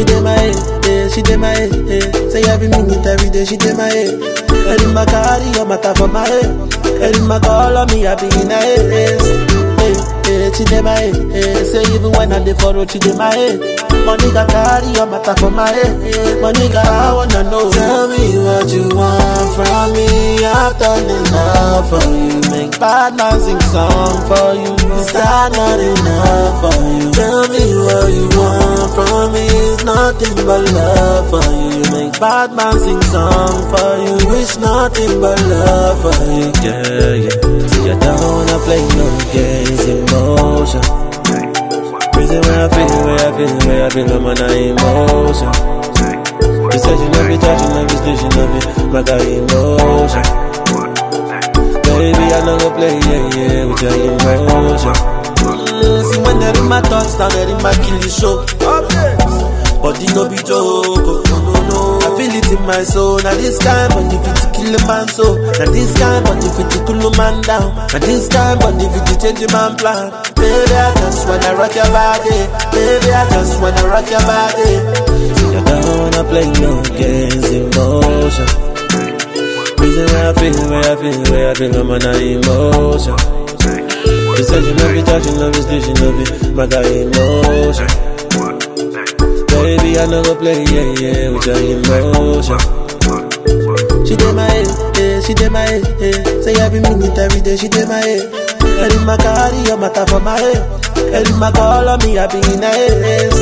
She did my head, yeah, she did my head, yeah. Say every minute, every day, she did my head. And in my car, your matter for my head. And in my call on me, I be in a head. Hey, hey, she did my head, yeah. Say even when I dey for road, she did my head. Money can carry your matter for my head. Money got, I wanna know. Tell me what you want from me. I've done enough for you. Make bad man sing song for you. It's not enough for you. Tell me what you want from me. Nothing but love for you. You make Bad man sing song for you. wish nothing but love for you. Yeah, yeah. See, I don't wanna play no games, emotion. Reason where I feel, where I feel, where I feel, I'm on emotion. You said you love me, touch, you love me, you love me, my guy emotion. Baby, I know go play, yeah, yeah, with your emotion. Mm, see when they're in my touchdown, they're in my kill show. Body no be joke. I feel it in my soul. Now this kind body fit to kill a man so. Now this kind body fit to cool a man down. Now this kind body fit to change a man plan. Baby, I just wanna rock your body. Baby, I just wanna rock your body. See, I don't wanna play no games, emotion. Reason why I feel, where I feel, where I feel, I'm on emotion. You said you love me, touch, you love me, you love me, my guy emotion. Baby, I know go play, yeah, yeah, with your emotion. She did my head, yeah, she did my head, yeah. Say every minute, every day, she did my head. And in my car, your matter for my head. And in my call on me, I be in a haze.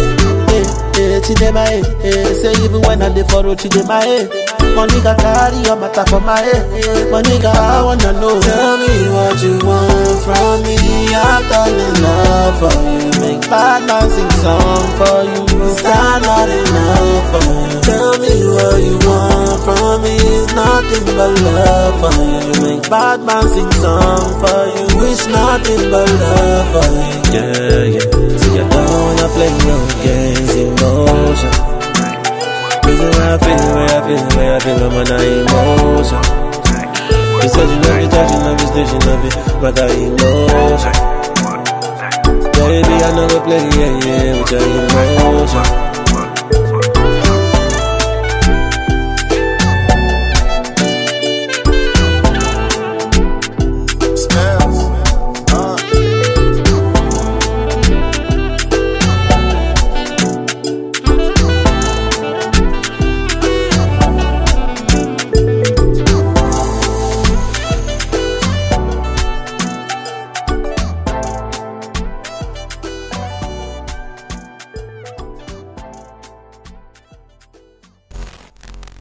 Yeah, yeah, she did my head, yeah. Say even when I dey for road, she did my head. Money got carry your matter for my head. Money got I wanna know. Tell me what you want from me. I've done enough for you. Make bad man sing song for you. Is that not enough you? Tell me what you want from me. It's nothing but love for you. You make Bad man sing song for you. wish nothing but love for you. Yeah, yeah. See, I don't wanna play no games, emotion. Reason where I feel, where I feel, where I feel, I'm on emotion. You said you love me, touch, you love me, still you love me. Baby, I emotion.